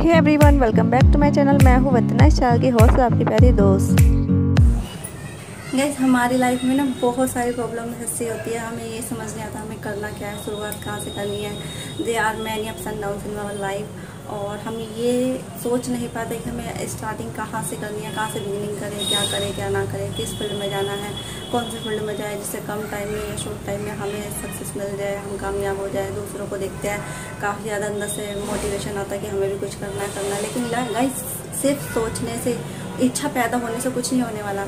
Hey everyone welcome back to my channel मैं हूँ वतना शाह की होस्ट आपकी प्यारी दोस्त। गैस हमारी लाइफ में ना बहुत सारी प्रॉब्लम ऐसी होती है। हमें ये समझ नहीं आता हमें करना क्या है, शुरुआत कहाँ से करनी है। There are many ups and down in our life और हम ये सोच नहीं पाते कि हमें स्टार्टिंग कहाँ से करनी है, कहाँ से बिगिनिंग करें, क्या करें, क्या ना करें, किस फ़ील्ड में जाना है। कौन से फ़ील्ड में जाए जिससे कम टाइम में या शॉर्ट टाइम में हमें सक्सेस मिल जाए, हम कामयाब हो जाए, दूसरों को देखते हैं। काफ़ी ज़्यादा अंदर से मोटिवेशन आता है कि हमें भी कुछ करना है करना है। लेकिन गाइस सिर्फ़ सोचने से इच्छा पैदा होने से कुछ नहीं होने वाला।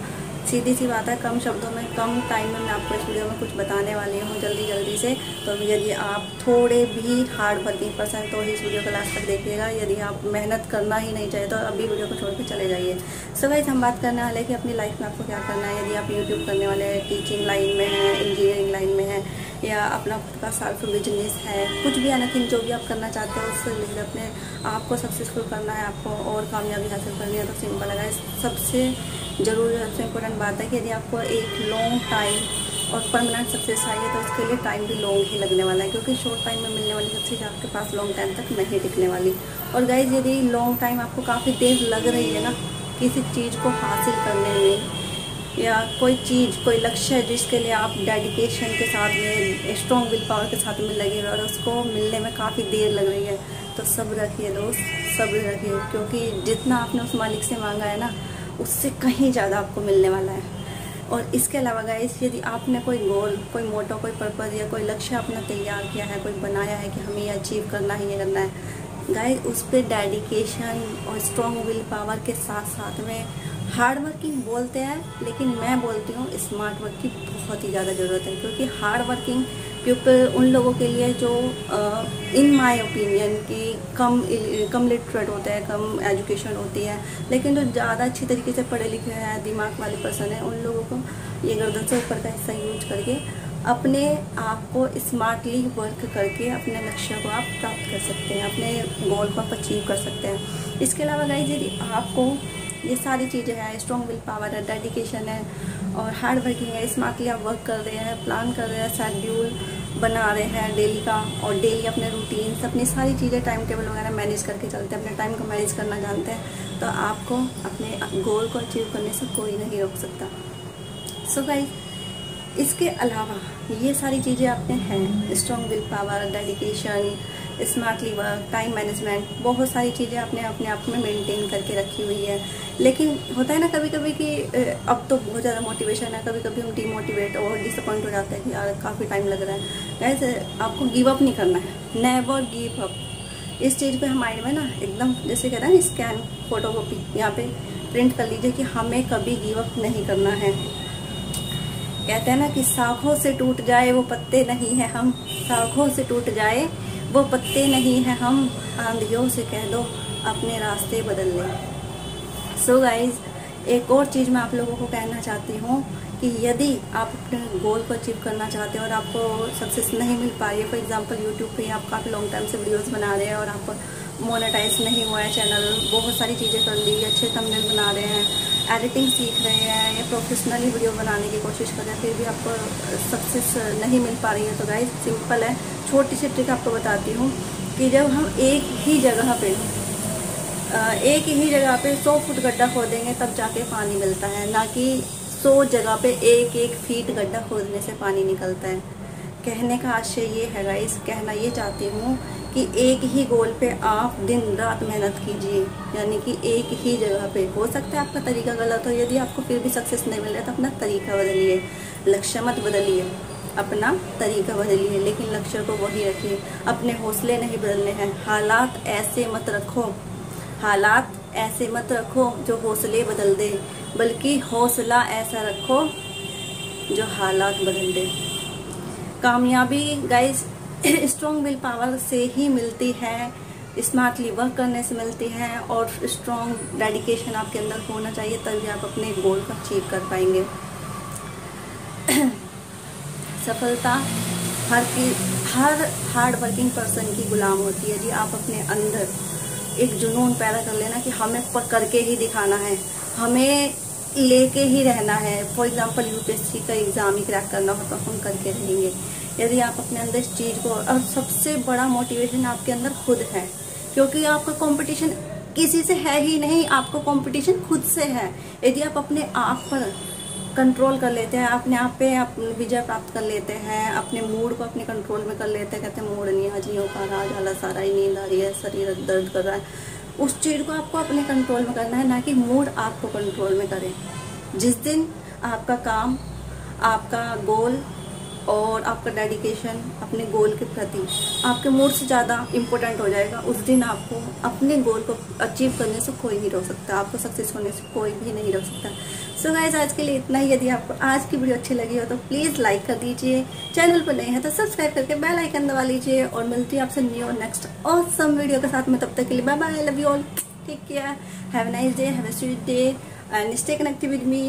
सीधी सी बात है, कम शब्दों में, कम टाइम में मैं आपको इस वीडियो में कुछ बताने वाली हूँ जल्दी जल्दी से। तो यदि आप थोड़े भी हार्ड वर्किंग पर्सन तो इस वीडियो को लास्ट तक देखिएगा। यदि आप मेहनत करना ही नहीं चाहे तो अभी वीडियो को छोड़ के चले जाइए। सो गाइज़ हम बात करने वाले कि अपनी लाइफ में आपको क्या करना है। यदि आप यूट्यूब करने वाले हैं टीचिंग लाइन में हैं इंजीनियरिंग लाइन में हैं या अपना खुद का सेल्फ बिज़नेस है, कुछ भी एनीथिंग जो भी आप करना चाहते हो, उससे रिलेटेड अपने आप को सक्सेसफुल करना है, आपको और कामयाबी हासिल करनी है तो सिंपल है। सबसे ज़रूरी सबसे इम्पोर्टेंट बात है कि यदि आपको एक लॉन्ग टाइम और परमानेंट सक्सेस चाहिए तो उसके लिए टाइम भी लॉन्ग ही लगने वाला है, क्योंकि शॉर्ट टाइम में मिलने वाली सक्सेस आपके पास लॉन्ग टाइम तक नहीं टिकने वाली। और गाइज़ यदि लॉन्ग टाइम आपको काफ़ी देर लग रही है ना, किसी चीज़ को हासिल करने में या कोई चीज़, कोई लक्ष्य है जिसके लिए आप डेडिकेशन के साथ में स्ट्रॉन्ग विल पावर के साथ में लगे हुए और उसको मिलने में काफ़ी देर लग रही है तो सब्र रखिए दोस्त सब्र रखिए, क्योंकि जितना आपने उस मालिक से मांगा है ना, उससे कहीं ज़्यादा आपको मिलने वाला है। और इसके अलावा गाइस यदि आपने कोई गोल कोई मोटो कोई पर्पज़ या कोई लक्ष्य अपना तैयार किया है, कोई बनाया है कि हमें ये अचीव करना है, ये करना है गाइस उस पर डेडिकेशन और स्ट्रॉन्ग विल पावर के साथ साथ में हार्ड वर्किंग बोलते हैं, लेकिन मैं बोलती हूँ स्मार्ट वर्क की बहुत ही ज़्यादा ज़रूरत है, क्योंकि हार्ड वर्किंग पीपल उन लोगों के लिए जो इन माय ओपिनियन कि कम कम लिटरेट होते हैं, कम एजुकेशन होती है, लेकिन जो ज़्यादा अच्छी तरीके से पढ़े लिखे हैं, दिमाग वाले पर्सन हैं, उन लोगों को ये गर्दन से ऊपर का हिस्सा यूज़ करके अपने आप को स्मार्टली वर्क करके अपने लक्ष्य को आप प्राप्त कर सकते हैं, अपने गोल को आप अचीव कर सकते हैं। इसके अलावा गाइज़ यदि आपको ये सारी चीज़ें हैं स्ट्रॉन्ग विल पावर है डेडिकेशन है, और हार्ड वर्किंग है स्मार्टली आप वर्क कर रहे हैं प्लान कर रहे हैं शेड्यूल बना रहे हैं डेली का, और डेली अपने रूटीन अपनी सारी चीज़ें टाइम टेबल वगैरह मैनेज करके चलते हैं, अपने टाइम को मैनेज करना जानते हैं तो आपको अपने गोल को अचीव करने से कोई नहीं रोक सकता। सो so गाइज़ इसके अलावा ये सारी चीज़ें आपने हैं strong will power dedication smartly work time management बहुत सारी चीज़ें आपने अपने आप में मेंटेन करके रखी हुई है। लेकिन होता है ना कभी कभी कि अब तो बहुत ज़्यादा मोटिवेशन है कभी कभी हम डीमोटिवेट और डिसअपॉइंट हो जाते हैं कि यार काफ़ी टाइम लग रहा है। वैसे आपको गिव अप नहीं करना है। नेवर गिव अप इस चीज़ पे हम माइंड में ना एकदम जैसे कहते हैं ना स्कैन फ़ोटो कॉपी यहाँ पे प्रिंट कर लीजिए कि हमें कभी गिव अप नहीं करना है। कहते हैं ना कि साखों से टूट जाए वो पत्ते नहीं है हम। साखों से टूट जाए वो पत्ते नहीं हैं, हम आंधियों से कह दो, अपने रास्ते बदल लें। सो गाइज़ एक और चीज़ मैं आप लोगों को कहना चाहती हूँ कि यदि आप अपने गोल को अचीव करना चाहते हैं और आपको सक्सेस नहीं मिल पा रही है फॉर एग्जांपल यूट्यूब पे आप काफ़ी लॉन्ग टाइम से वीडियोस बना रहे हैं और आप मोनेटाइज नहीं हुआ है चैनल बहुत सारी चीज़ें कर ली, अच्छे थंबनेल बना रहे हैं एडिटिंग सीख रहे हैं या प्रोफेशनली वीडियो बनाने की कोशिश कर रहे हैं, फिर भी आपको सक्सेस नहीं मिल पा रही है तो गाइज़ सिंपल है। छोटी सी ट्रिक आपको बताती हूँ कि जब हम एक ही जगह पे एक ही जगह पे सौ फुट गड्ढा खोदेंगे, तब जाके पानी मिलता है। ना कि सौ जगह पे एक एक फीट गड्ढा खोदने से पानी निकलता है। कहने का आशय ये है गाइस कहना ये चाहती हूँ कि एक ही गोल पे आप दिन रात मेहनत कीजिए। यानी कि एक ही जगह पे। हो सकता है आपका तरीका गलत हो, यदि आपको फिर भी सक्सेस नहीं मिल रहा तो अपना तरीका बदलिए। लक्ष्य मत बदलिए। अपना तरीका बदलिए, लेकिन लक्ष्य को वही रखिए। अपने हौसले नहीं बदलने हैं। हालात ऐसे मत रखो। हालात ऐसे मत रखो जो हौसले बदल दे, बल्कि हौसला ऐसा रखो जो हालात बदल दे। कामयाबी गाइस स्ट्रॉन्ग विल पावर से ही मिलती है स्मार्टली वर्क करने से मिलती है, और स्ट्रॉन्ग डेडिकेशन आपके अंदर होना चाहिए, तभी आप अपने गोल को अचीव कर पाएँगे। सफलता, हर की, हर हार्ड वर्किंग पर्सन की गुलाम होती है जी। आप अपने अंदर एक जुनून पैदा कर लेना कि हमें करके ही दिखाना है। हमें लेके ही रहना है। फॉर एग्ज़ाम्पल यूपीएससी का एग्ज़ाम ही क्रैक करना हो तो हम करके रहेंगे। यदि आप अपने अंदर इस चीज़ को, और सबसे बड़ा मोटिवेशन आपके अंदर खुद है, क्योंकि आपका कंपटीशन किसी से है ही नहीं, आपको कंपटीशन खुद से है। यदि आप अपने आप पर कंट्रोल कर लेते हैं, अपने आप पे अपने विजय प्राप्त कर लेते हैं, अपने मूड को अपने कंट्रोल में कर लेते हैं, कहते हैं मूड नहीं, आज नहीं हो पा रहा, आज सारा ही नींद आ रही है, शरीर दर्द कर रहा है। उस चीज़ को आपको अपने कंट्रोल में करना है, ना कि मूड आपको कंट्रोल में करें। जिस दिन आपका काम, आपका गोल और आपका डेडिकेशन अपने गोल के प्रति आपके मूड से ज़्यादा इम्पोर्टेंट हो जाएगा। उस दिन आपको अपने गोल को अचीव करने से कोई नहीं रोक सकता। आपको सक्सेस होने से कोई भी नहीं रोक सकता। सो so गाइज़ आज के लिए इतना ही। यदि आपको आज की वीडियो अच्छी लगी हो तो प्लीज़ लाइक कर दीजिए। चैनल पर नए हैं तो सब्सक्राइब करके बेल आइकन दबा लीजिए और मिलती है आपसे न्यू और नेक्स्ट और सम वीडियो के साथ में। तब तक के लिए bye bye love you all take care have nice day have a sweet day and stay connected with me